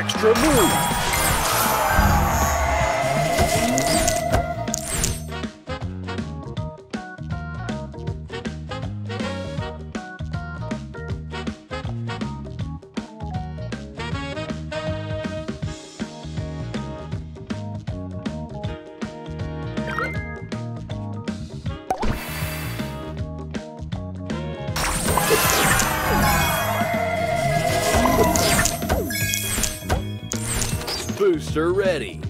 Extra move. Booster ready.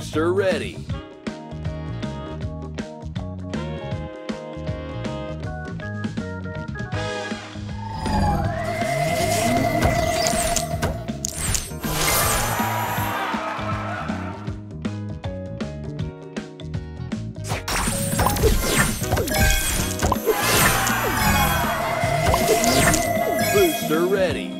Booster ready. Booster ready.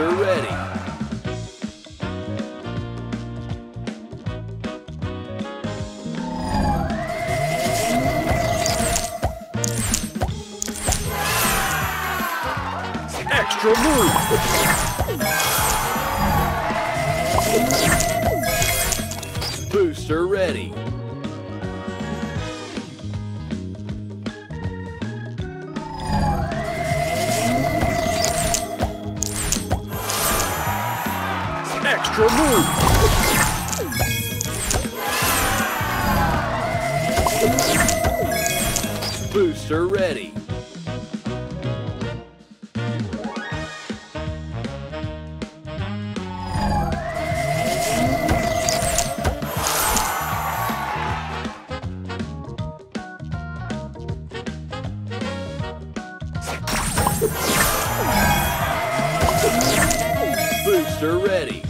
Booster ready. Extra move. Booster ready. Extra move! Booster ready. Booster ready.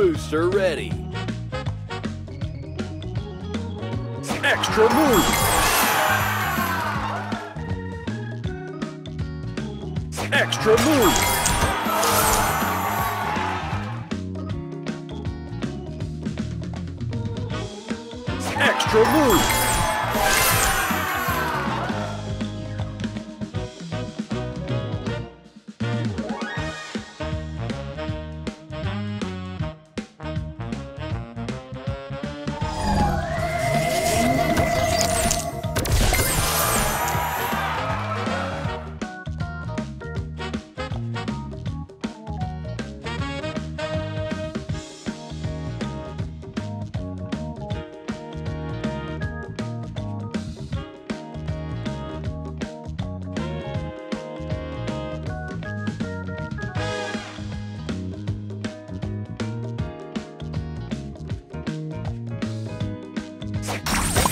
Booster ready. Extra move! Extra move! Extra move!